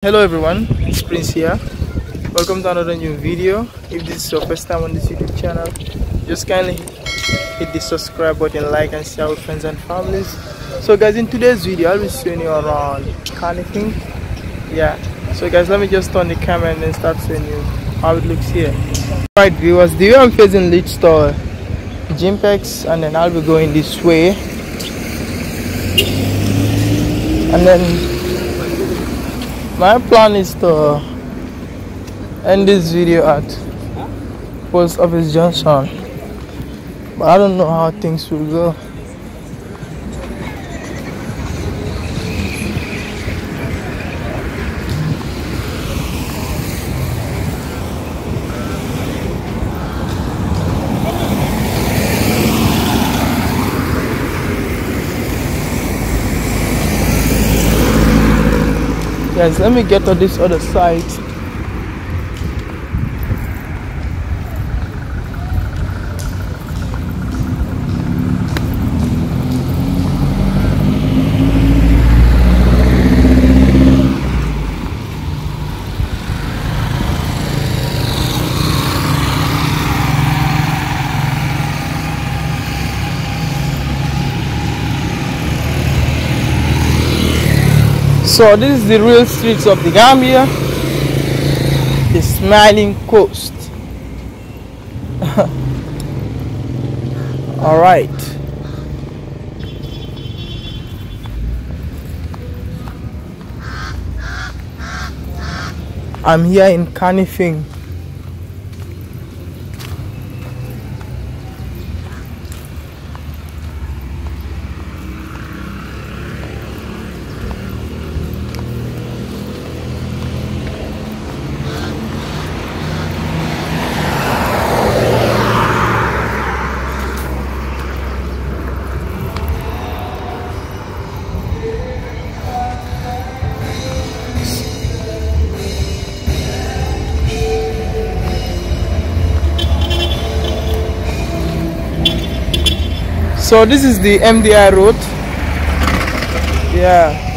hello everyone it's prince here. Welcome to another new video. If this is your first time on this youtube channel just kindly hit the subscribe button like and share with friends and families. So guys in today's video i'll be showing you around Kanifing yeah. So guys let me just turn the camera and then start showing you how it looks here. Right viewers the way i'm facing lead store Gympax and then i'll be going this way. And then my plan is to end this video at post office junction. But i don't know how things will go let me get to this other side So this is the real streets of the Gambia, the smiling coast. All right. I'm here in Kanifing. So this is the MDI road. Yeah.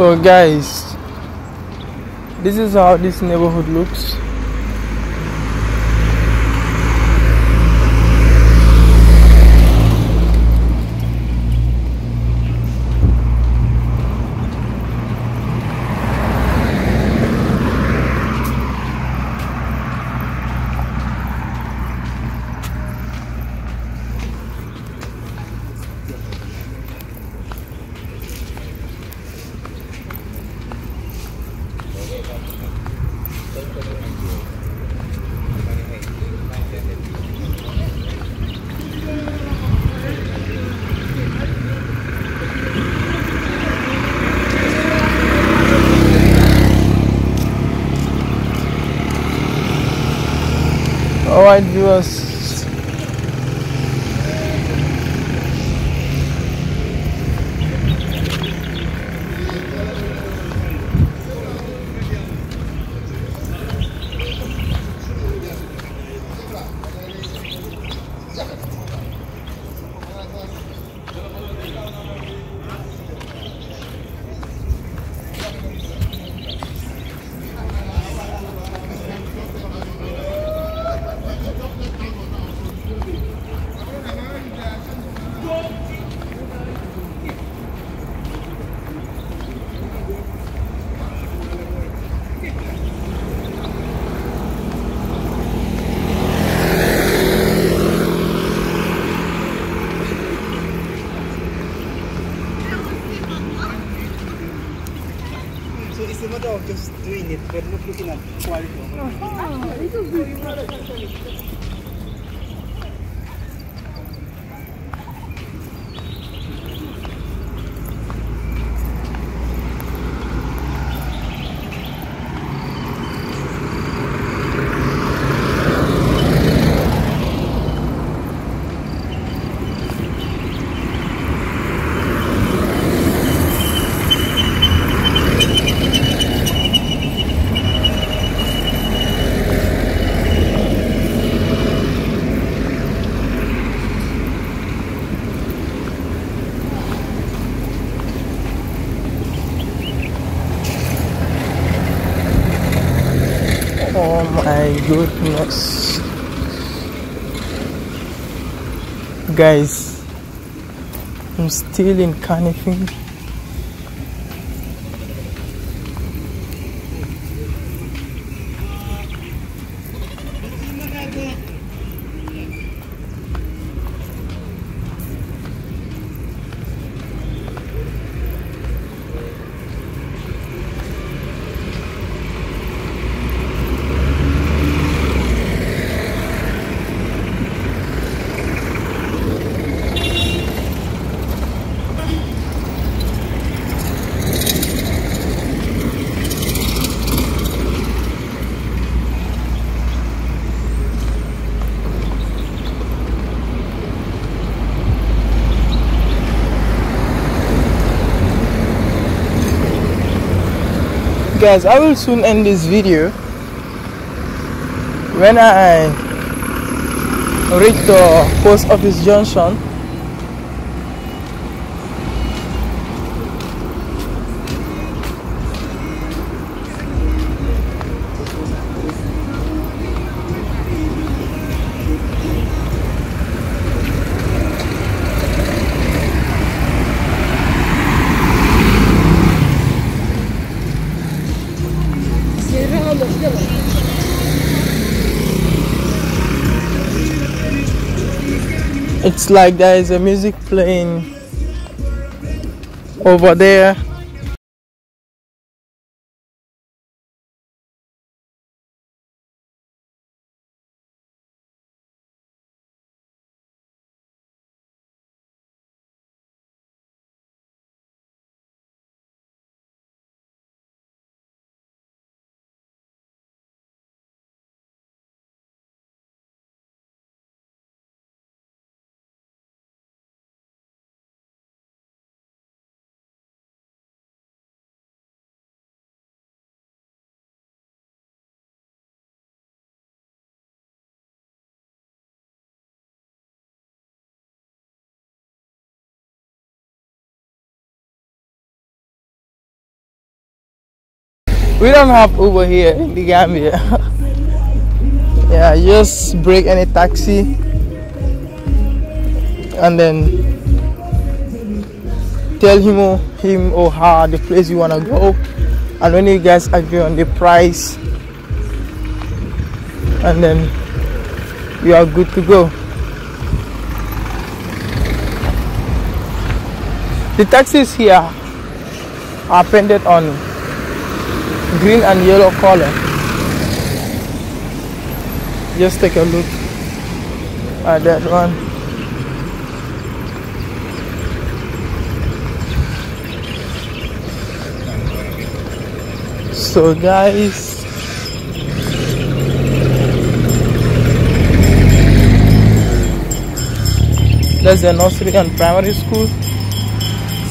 So guys, this is how this neighborhood looks. Alright viewers Uhum. Guys, I'm still in Kanifing. Guys i will soon end this video. When i reach the post office junction it's like there is a music playing over there we don't have uber here in the gambia. Yeah just break any taxi. And then tell him or him or her the place you want to go. And when you guys agree on the price and then you are good to go. The taxis here are painted on green and yellow color just take a look at that one so guys that's the nursery and primary school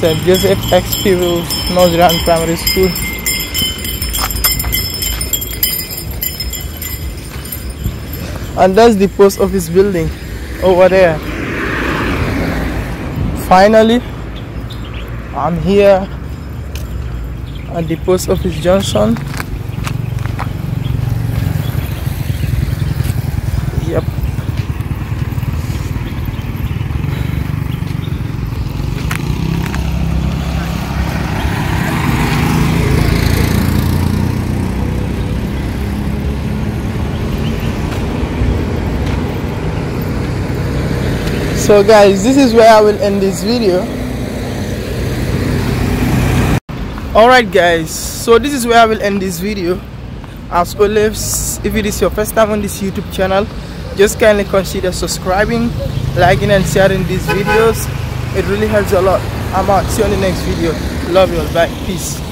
St. Joseph X. Nursery and Primary School and that's the post office building over there. Finally I'm here at the post office junction so guys this is where i will end this video. Alright guys so this is where i will end this video. As always if it is your first time on this youtube channel just kindly consider subscribing liking and sharing these videos. It really helps a lot. I'm out. See you on the next video. Love you all. Bye. Peace